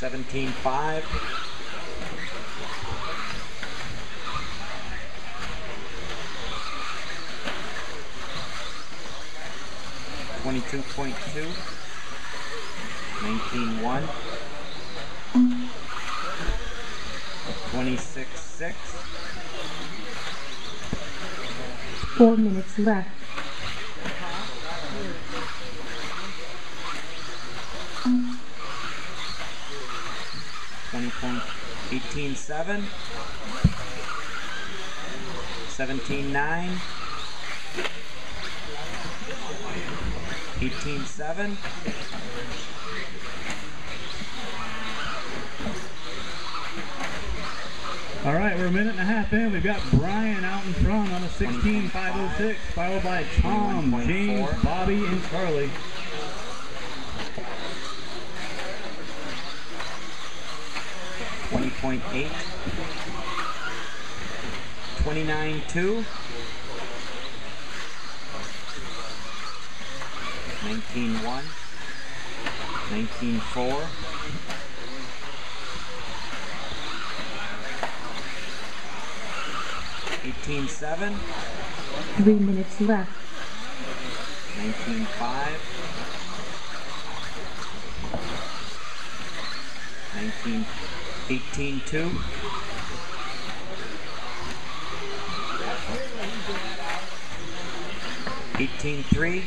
17-5. Twenty-two point two. Nineteen one. Twenty-six six. Four minutes left. 18 7, 17 9, 18 7, All right, we're a minute and a half in. We've got Brian out in front on a 16-506, followed by Tom, James, Bobby, and Charlie. Twenty point eight. Twenty-nine two. Nineteen one. Nineteen four. Eighteen seven. Three minutes left. Nineteen five. Nineteen eighteen two. Eighteen three.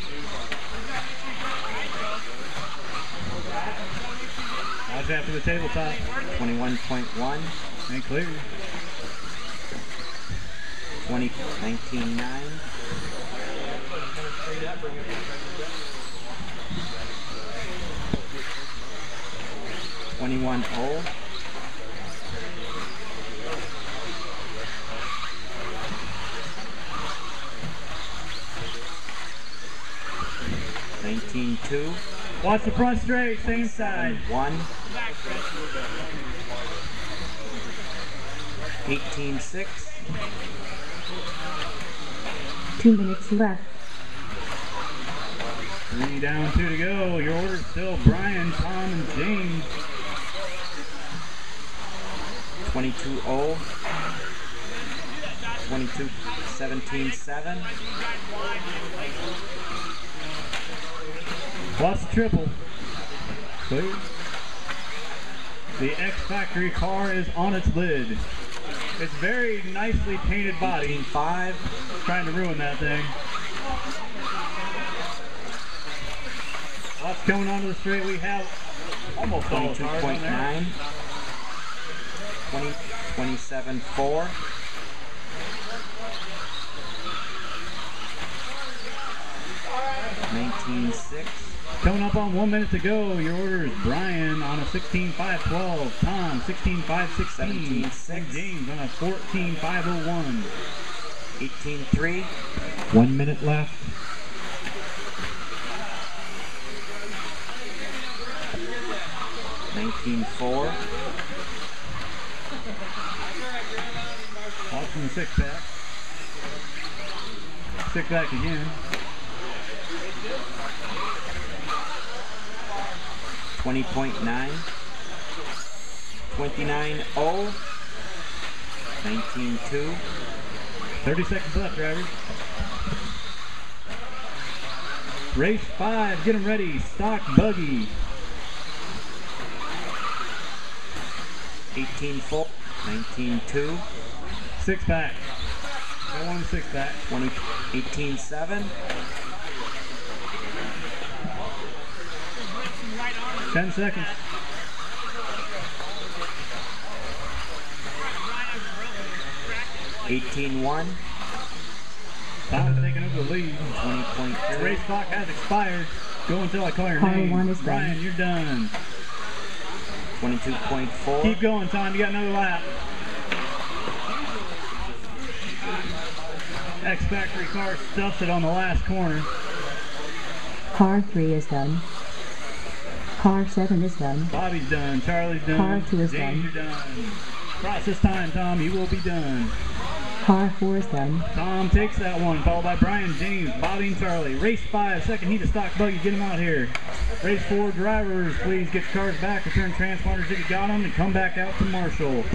Watch after the tabletop. Twenty-one point one. And clear. Twenty nineteen nine. Twenty-one oh. Nineteen two. Watch the front straight, same side. One. Eighteen six. Two minutes left. Three down, two to go. Your order's still Brian, Tom, and James. 22 0 22 17 7 Watch the triple. Clear. The X Factory car is on its lid. It's very nicely painted body. 18 5 Trying to ruin that thing. Lots coming onto the straight. We have almost all the cars on there. 22.9 20 27 4 19 6 Coming up on one minute to go. Your order is Brian on a 16.512, Tom 16.516, 17.6. and James on a 14.501. 18 3 One minute left. Nineteen four, the six pack. Six back again. 20.9, 19.2. 30 seconds left, drivers. Race 5, get them ready, stock buggy. 18 full, 19 2. Six pack. I want a six pack. 20, 18 7. Ten seconds. Eighteen one. Tom's taking over the lead. Twenty point three. Race clock has expired. Go until I call your Car name. One is Ryan, done. you're done. Twenty-two point four. Keep going, Tom. You got another lap. X Factory car stuffs it on the last corner. Car three is done. Car seven is done. Bobby's done. Charlie's done. Car two is James, done. you're done. Process time, Tom. You will be done. Car 4 is done. Tom takes that one, followed by Brian James, Bobby and Charlie. Race five, second heat of stock buggy, get them out here. Race four drivers, please get your cars back, return transponders if you got them, and come back out to Marshall.